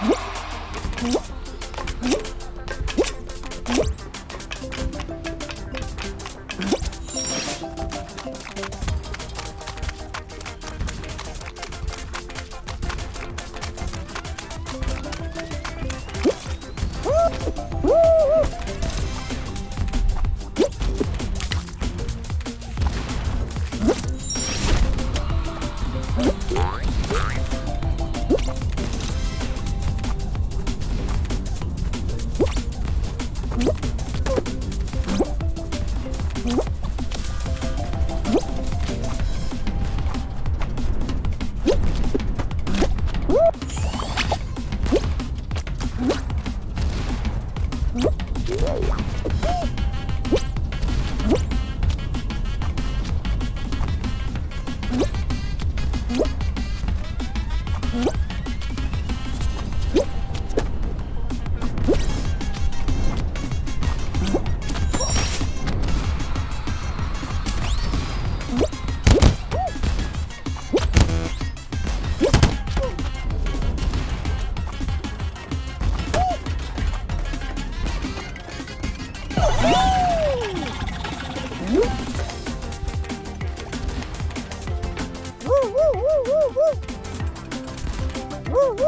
What? Woo! Mm-hmm.